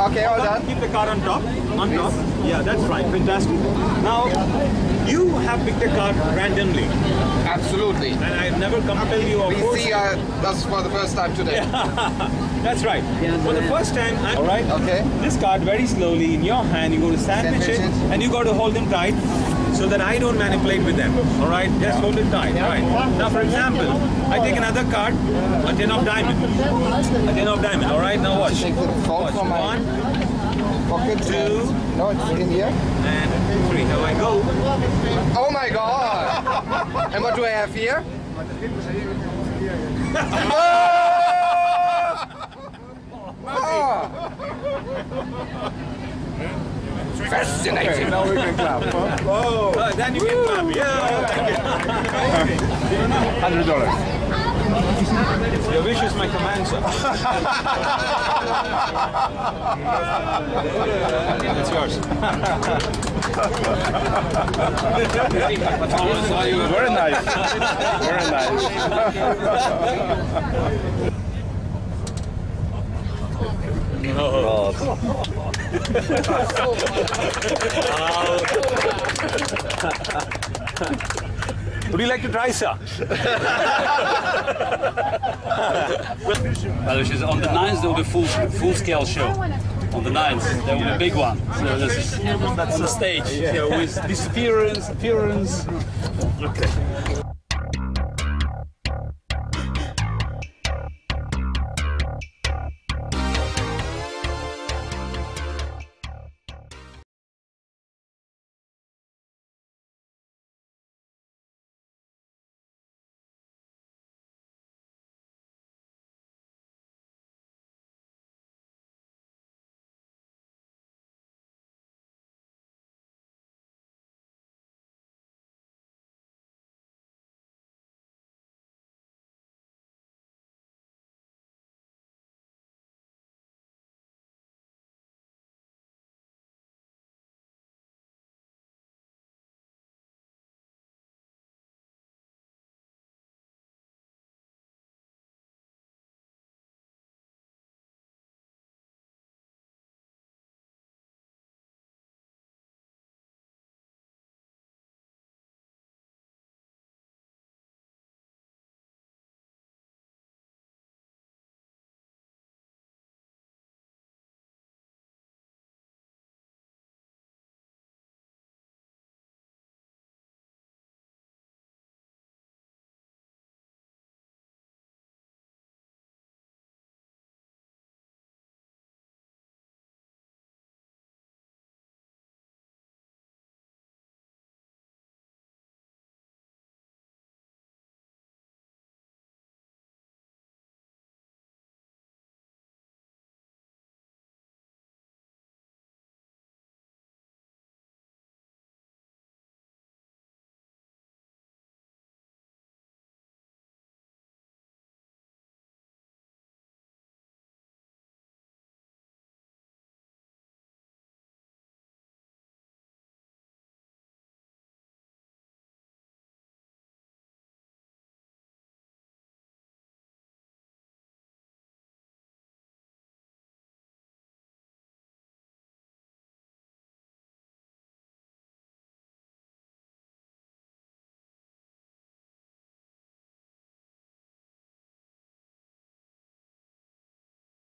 Okay, all done. Keep the car on top. On top. Yeah, that's right. Fantastic. Now, you have picked a car randomly, Absolutely. and I've never compel you or We force see you. uh, that's for the first time today. That's right. For the first time, I'm, all right. Okay. This card very slowly in your hand. You go to sandwich it, Sandwich it. and you got to hold them tight, so that I don't manipulate with them. All right. Just hold it tight. Right. Now, for example, I take another card, a ten of diamond, a ten of diamond. All right. Now watch. Take the phone Watch. One pocket. two. No, it's in here. and three. Here I go. Oh my god! and what do I have here? oh! Fascinating. Now we can clap. Huh? Uh, then you can clap. Yeah. Hundred dollars. Your wish is my command, sir. it's yours. Very nice. Very nice. Would you like to try, sir? Well, which is on the 9th, they'll do full full scale show. On the 9th, there will be a big one. So this is that's the stage. Yeah, with disappearance, appearance. Okay.